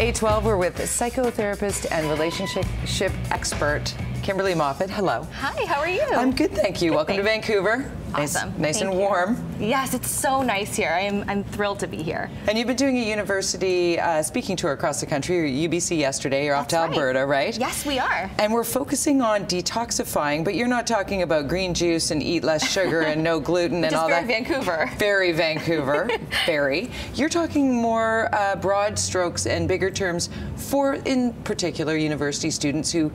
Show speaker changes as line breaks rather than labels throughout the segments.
812, we're with psychotherapist and relationship expert Kimberly Moffit. Hello.
Hi, how are you?
I'm good, thank you.
Good,
Welcome
thanks.
to Vancouver.
Awesome.
Nice, nice and
you.
warm.
Yes, it's so nice here. I'm, I'm thrilled to be here.
And you've been doing a university uh, speaking tour across the country, or UBC yesterday. You're off to
That's right.
Alberta, right?
Yes, we are.
And we're focusing on detoxifying, but you're not talking about green juice and eat less sugar and no gluten and all
very
that.
Vancouver.
Very Vancouver, very. You're talking more uh, broad strokes and bigger terms for, in particular, university students who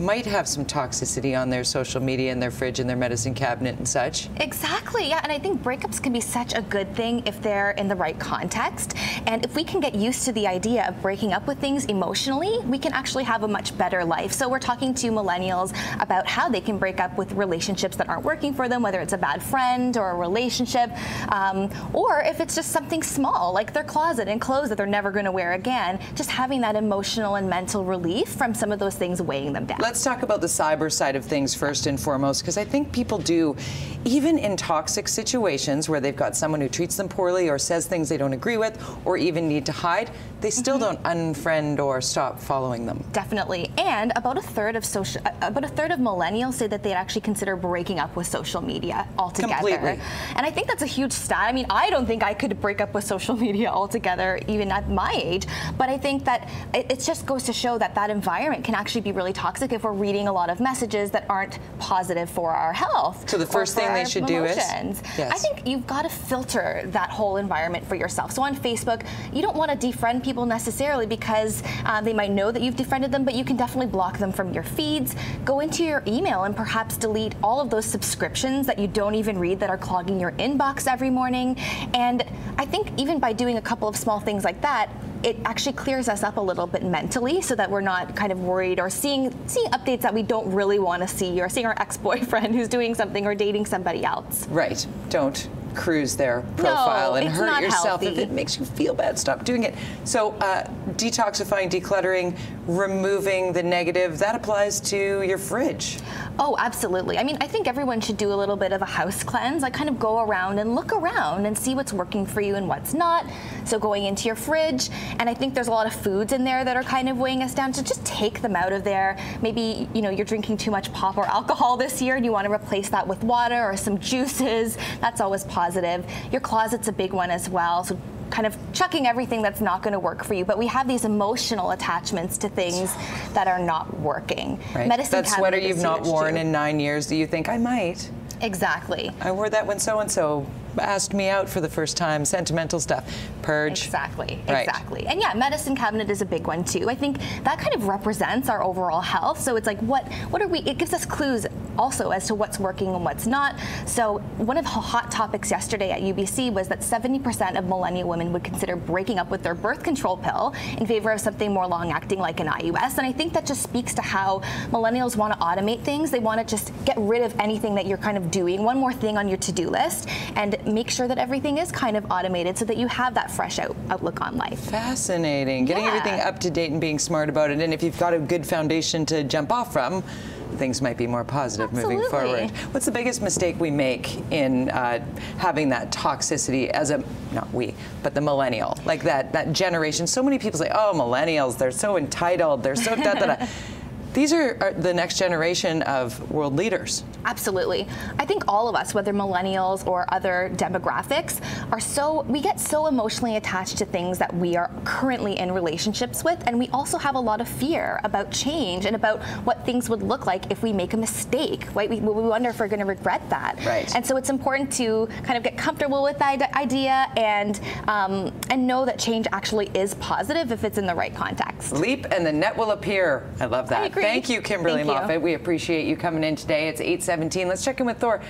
might have some toxicity on their social media and their fridge and their medicine cabinet and such.
Exactly, yeah, and I think breakups can be such a good thing if they're in the right context. And if we can get used to the idea of breaking up with things emotionally, we can actually have a much better life. So we're talking to millennials about how they can break up with relationships that aren't working for them, whether it's a bad friend or a relationship, um, or if it's just something small, like their closet and clothes that they're never going to wear again, just having that emotional and mental relief from some of those things weighing them down.
Let's talk about the cyber side of things first and foremost, because I think people do, even in toxic situations where they've got someone who treats them poorly or says things they don't agree with or even need to hide, they still
Mm-hmm.
don't unfriend or stop following them.
Definitely, and about a third of social, uh, about a third of millennials say that they'd actually consider breaking up with social media altogether.
Completely.
And I think that's a huge stat. I mean, I don't think I could break up with social media altogether, even at my age. But I think that it, it just goes to show that that environment can actually be really toxic if we're reading a lot of messages that aren't positive for our health.
So the first thing they should do is?
emotions.
Yes.
I think you've got to filter that whole environment for yourself. So on Facebook, you don't want to defriend people necessarily because uh, they might know that you've defriended them, but you can definitely block them from your feeds. Go into your email and perhaps delete all of those subscriptions that you don't even read that are clogging your inbox every morning. And I think even by doing a couple of small things like that, it actually clears us up a little bit mentally so that we're not kind of worried or seeing seeing updates that we don't really want to see or seeing our ex-boyfriend who's doing something or dating somebody else.
Right. Don't cruise their profile and hurt yourself if it makes you feel bad. Stop doing it. So, uh, detoxifying, decluttering, removing the negative, that applies to your fridge.
Oh, absolutely. I mean, I think everyone should do a little bit of a house cleanse. Like, kind of go around and look around and see what's working for you and what's not. So, going into your fridge, and I think there's a lot of foods in there that are kind of weighing us down. So, just take them out of there. Maybe, you know, you're drinking too much pop or alcohol this year and you want to replace that with water or some juices. That's always positive. Your closet's a big one as well. So, kind of chucking everything that's not going to work for you. But we have these emotional attachments to things that are not working.
Right.
Medicine
that sweater you've not worn
too.
in nine years. Do you think I might?
Exactly.
I wore that when so and so asked me out for the first time. Sentimental stuff. Purge.
Exactly,
Right.
exactly. And yeah, medicine cabinet is a big one too. I think that kind of represents our overall health. So it's like what what are we it gives us clues also as to what's working and what's not. So one of the hot topics yesterday at UBC was that 70% of millennial women would consider breaking up with their birth control pill in favor of something more long acting like an IUS. And I think that just speaks to how millennials want to automate things. They want to just get rid of anything that you're kind of doing, one more thing on your to-do list and make sure that everything is kind of automated so that you have that fresh out, outlook on life.
Fascinating. Getting
Yeah.
everything up to date and being smart about it. And if you've got a good foundation to jump off from, things might be more positive moving
Absolutely.
forward. What's the biggest mistake we make in uh, having that toxicity as a, not we, but the millennial, like that, that generation? So many people say, oh, millennials, they're so entitled, they're so da da da. These are, are the next generation of world leaders.
Absolutely. I think all of us, whether millennials or other demographics, are so, we get so emotionally attached to things that we are currently in relationships with. And we also have a lot of fear about change and about what things would look like if we make a mistake, right? We, we wonder if we're going to regret that.
Right.
And so it's important to kind of get comfortable with that idea and, um, and know that change actually is positive if it's in the right context.
Leap and the net will appear. I love that.
I agree.
Thank you, Kimberly
Thank you.
Moffit. We appreciate you coming in today. It's 817. Let's check in with Thor.